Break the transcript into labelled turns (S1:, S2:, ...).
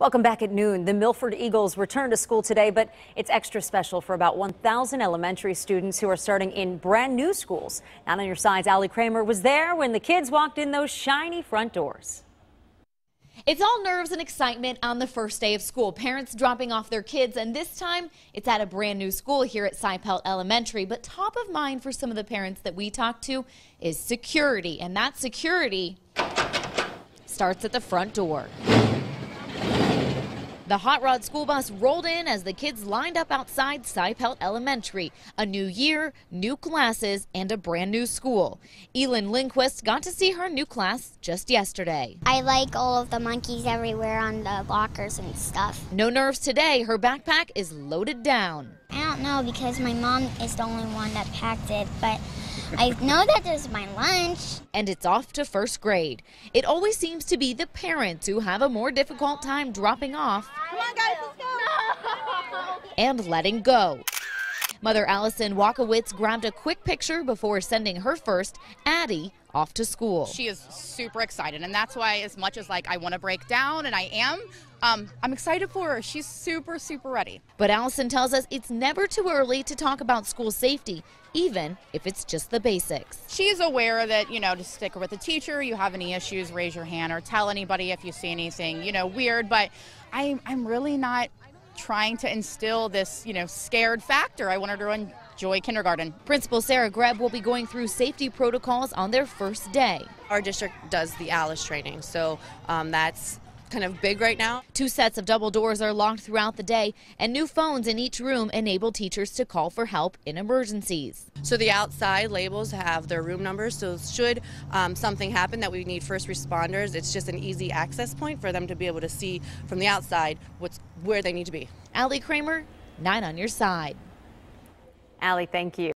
S1: Welcome back at noon. The Milford Eagles return to school today, but it's extra special for about 1,000 elementary students who are starting in brand new schools. Not on your sides, Allie Kramer was there when the kids walked in those shiny front doors.
S2: It's all nerves and excitement on the first day of school. Parents dropping off their kids, and this time it's at a brand new school here at Seipelt Elementary. But top of mind for some of the parents that we talked to is security, and that security starts at the front door. The hot rod school bus rolled in as the kids lined up outside Seipelt Elementary. A new year, new classes, and a brand new school. Elin Lindquist got to see her new class just yesterday.
S3: I like all of the monkeys everywhere on the lockers and stuff.
S2: No nerves today. Her backpack is loaded down.
S3: I don't know because my mom is the only one that packed it, but I know that there's my lunch.
S2: And it's off to first grade. It always seems to be the parents who have a more difficult time dropping off
S4: Come on, guys, let's go.
S2: and letting go. Mother Allison Walkowitz grabbed a quick picture before sending her first, Addie, off to school.
S5: She is super excited, and that's why, as much as like I want to break down, and I am, um, I'm excited for her. She's super, super ready.
S2: But Allison tells us it's never too early to talk about school safety, even if it's just the basics.
S5: She's aware that you know to stick with the teacher. You have any issues, raise your hand or tell anybody if you see anything you know weird. But I, I'm really not trying to instill this you know scared factor. I want her to enjoy kindergarten.
S2: Principal Sarah Greb will be going through safety protocols on their first day.
S6: Our district does the ALICE training, so um, that's kind of big right now.
S2: Two sets of double doors are locked throughout the day, and new phones in each room enable teachers to call for help in emergencies.
S6: So the outside labels have their room numbers, so should um, something happen that we need first responders, it's just an easy access point for them to be able to see from the outside what's where they need to be.
S2: Allie Kramer, 9 on your side.
S1: Allie, thank you.